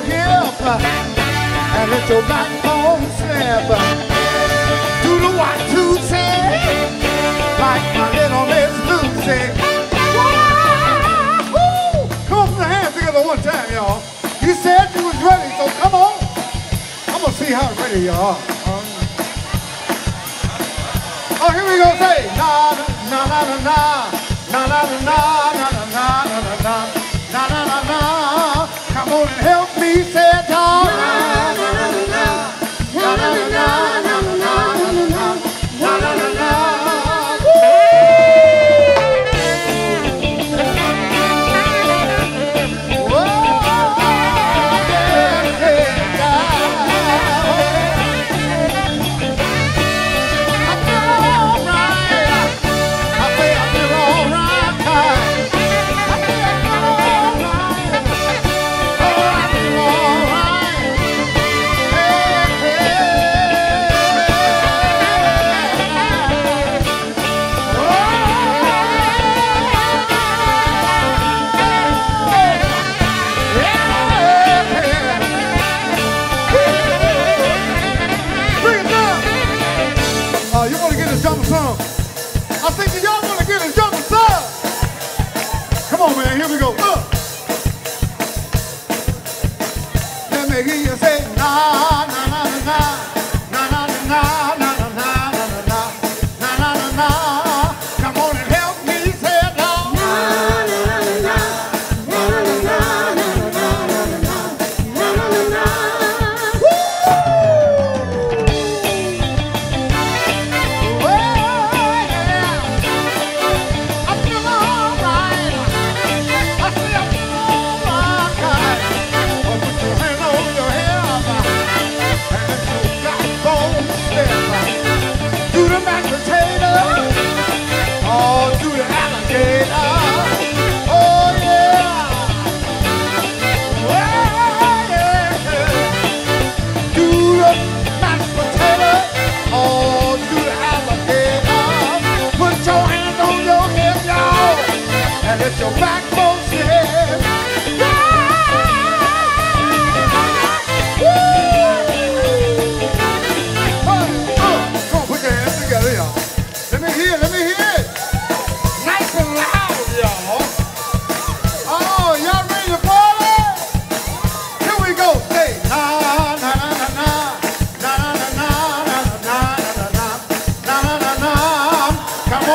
your hip and let your backbone snap. Do the what to say, like my little Miss Lucy. Come on, put your hands together one time, y'all. You said you was ready, so come on. I'm gonna see how ready y'all are. faith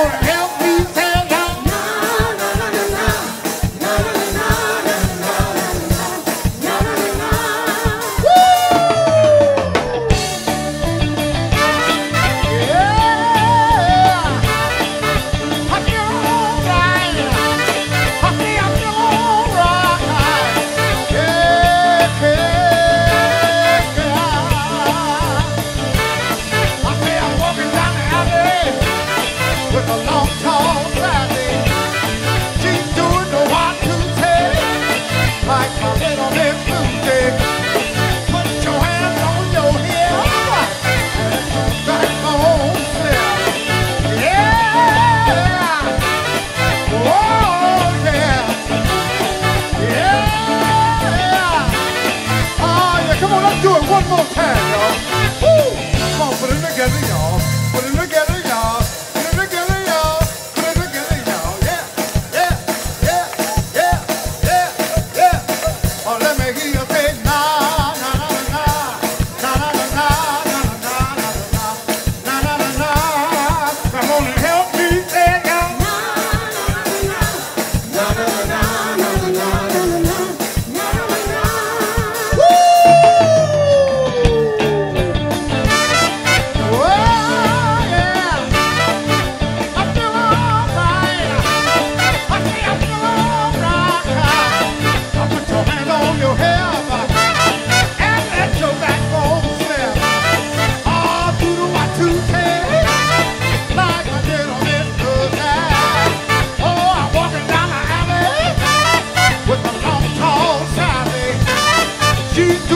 Yeah. you?